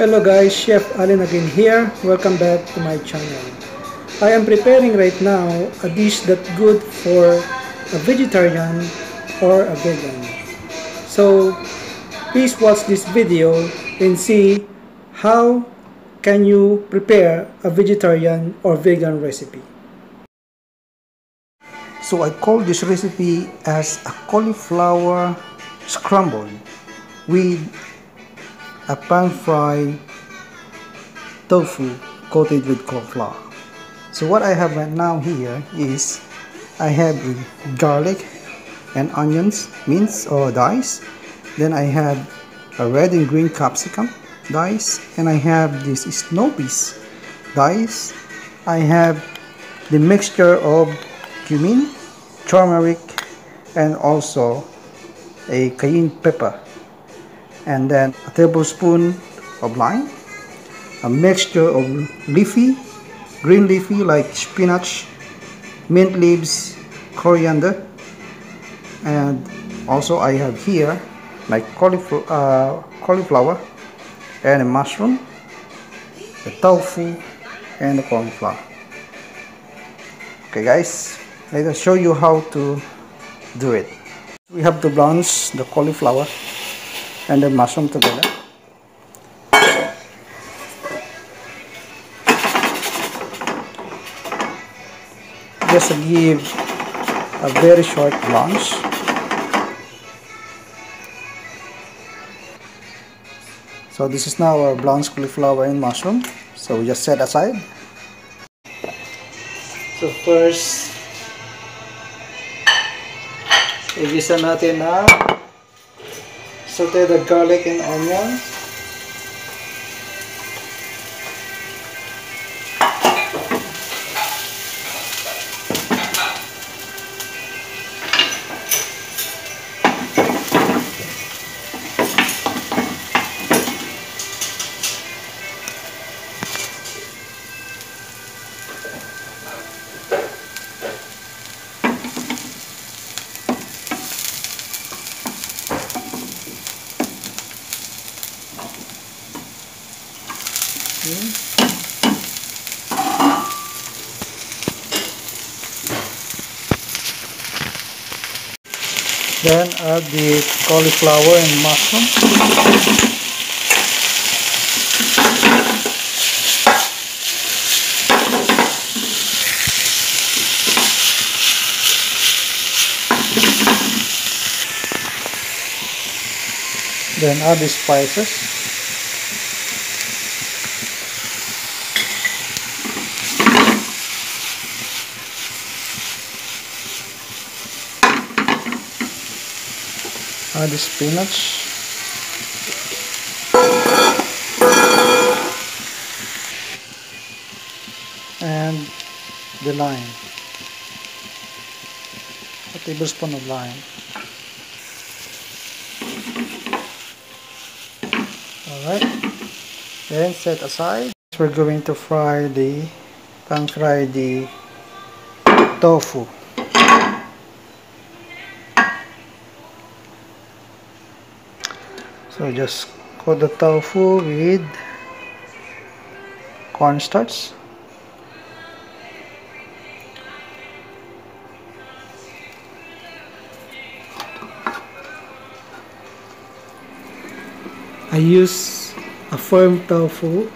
Hello guys, Chef Allen again here. Welcome back to my channel. I am preparing right now a dish that good for a vegetarian or a vegan. So please watch this video and see how can you prepare a vegetarian or vegan recipe. So I call this recipe as a cauliflower scramble with a pan-fried tofu coated with corn flour. So what I have right now here is I have garlic and onions minced or diced. Then I have a red and green capsicum diced and I have this snow peas diced. I have the mixture of cumin turmeric and also a cayenne pepper and then a tablespoon of lime a mixture of leafy green leafy like spinach mint leaves coriander and also I have here my cauliflower, uh, cauliflower and a mushroom the tofu and the cauliflower okay guys let us show you how to do it. We have to blanch the cauliflower and the mushroom together. Just give a very short blanch so this is now our blanched cauliflower and mushroom. So we just set aside. So first Igisa natin ang the garlic and onions. Then add the cauliflower and mushroom. Then add the spices. Add the spinach. And the lime. A tablespoon of lime. Alright then set aside. We're going to fry the pan fry the tofu so just coat the tofu with cornstarch. I use a firm tofu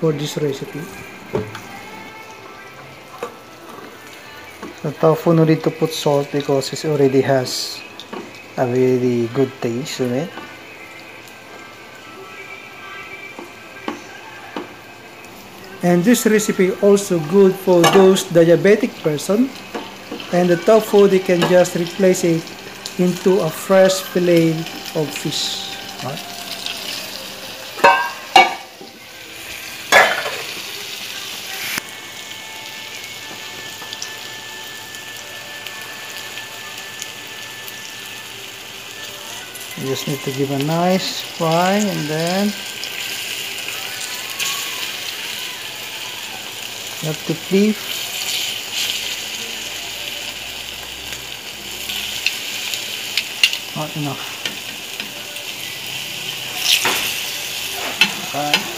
for this recipe. The tofu no need to put salt because it already has a really good taste in it and this recipe also good for those diabetic person and the tofu they can just replace it into a fresh fillet of fish right? you just need to give a nice fry and then you have to please not enough okay.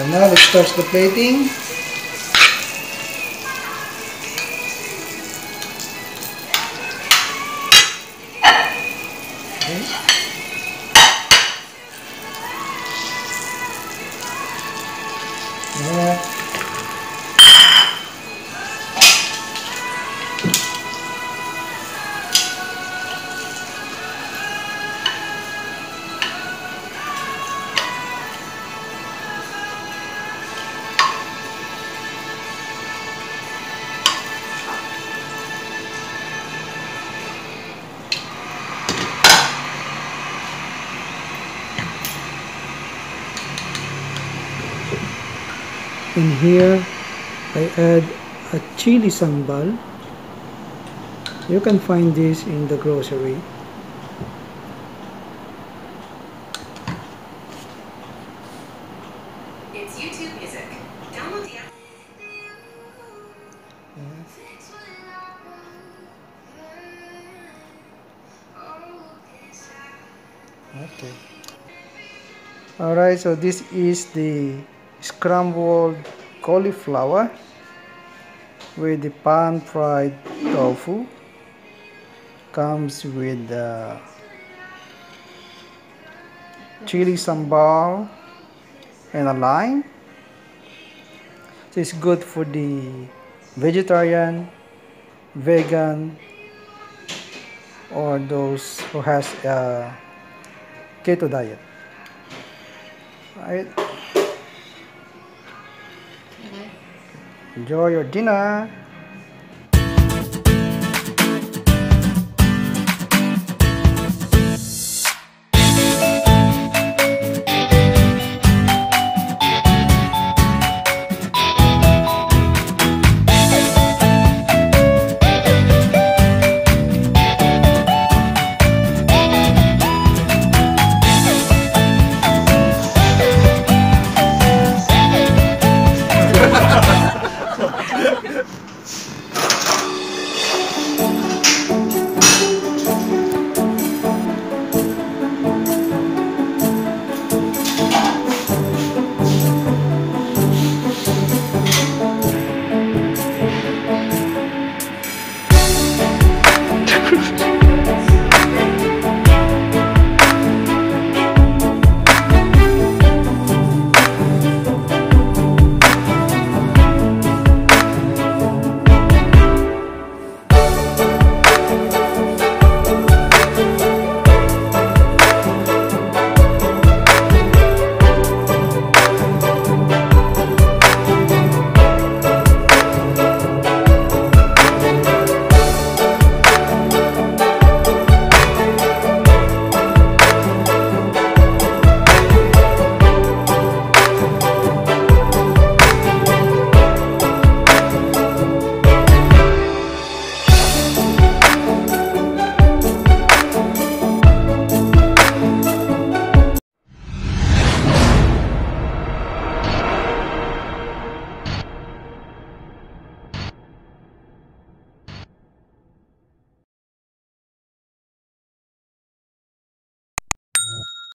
So now let's the plating. In here I add a chili sambal you can find this in the grocery It's YouTube Music. Download the app. okay alright so this is the scrambled cauliflower with the pan fried tofu comes with the chili sambal and a lime. So it's good for the vegetarian vegan or those who has a keto diet. Right enjoy your dinner